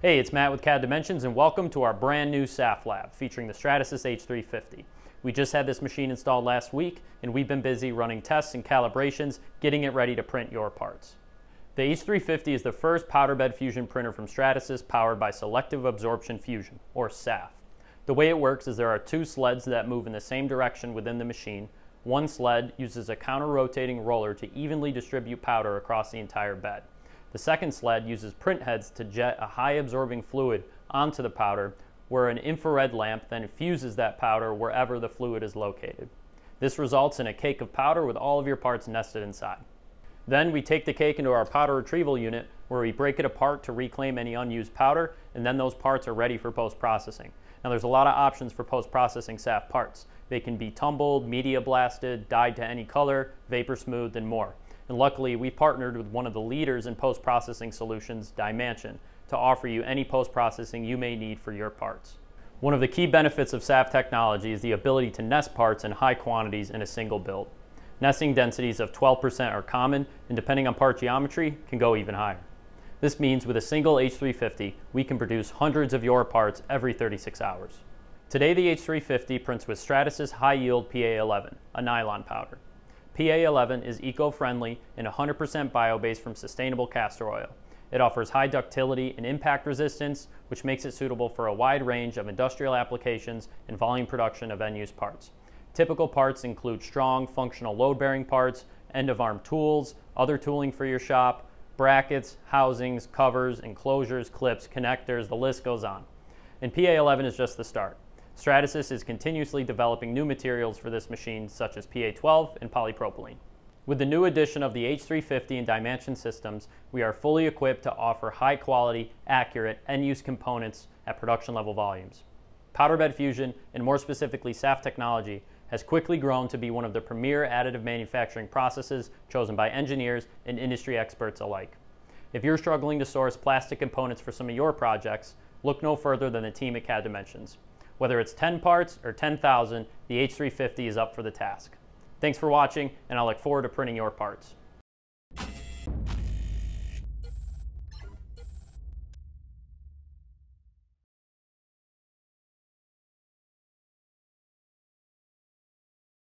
Hey, it's Matt with CADimensions and welcome to our brand new SAF lab featuring the Stratasys H350. We just had this machine installed last week and we've been busy running tests and calibrations, getting it ready to print your parts. The H350 is the first powder bed fusion printer from Stratasys powered by selective absorption fusion, or SAF. The way it works is there are two sleds that move in the same direction within the machine. One sled uses a counter-rotating roller to evenly distribute powder across the entire bed. The second sled uses print heads to jet a high absorbing fluid onto the powder where an infrared lamp then fuses that powder wherever the fluid is located. This results in a cake of powder with all of your parts nested inside. Then we take the cake into our powder retrieval unit where we break it apart to reclaim any unused powder and then those parts are ready for post-processing. Now there's a lot of options for post-processing SAF parts. They can be tumbled, media blasted, dyed to any color, vapor smoothed, and more. And luckily, we partnered with one of the leaders in post-processing solutions, DyeMansion, to offer you any post-processing you may need for your parts. One of the key benefits of SAF technology is the ability to nest parts in high quantities in a single build. Nesting densities of 12% are common, and depending on part geometry, can go even higher. This means with a single H350, we can produce hundreds of your parts every 36 hours. Today, the H350 prints with Stratasys High Yield PA11, a nylon powder. PA11 is eco-friendly and 100% bio-based from sustainable castor oil. It offers high ductility and impact resistance, which makes it suitable for a wide range of industrial applications and volume production of end-use parts. Typical parts include strong functional load-bearing parts, end-of-arm tools, other tooling for your shop, brackets, housings, covers, enclosures, clips, connectors, the list goes on. And PA11 is just the start. Stratasys is continuously developing new materials for this machine, such as PA12 and polypropylene. With the new addition of the H350 and DyeMansion systems, we are fully equipped to offer high quality, accurate, end-use components at production level volumes. Powder bed fusion, and more specifically SAF technology, has quickly grown to be one of the premier additive manufacturing processes chosen by engineers and industry experts alike. If you're struggling to source plastic components for some of your projects, look no further than the team at CADimensions. Whether it's 10 parts or 10,000, the H350 is up for the task. Thanks for watching, and I look forward to printing your parts.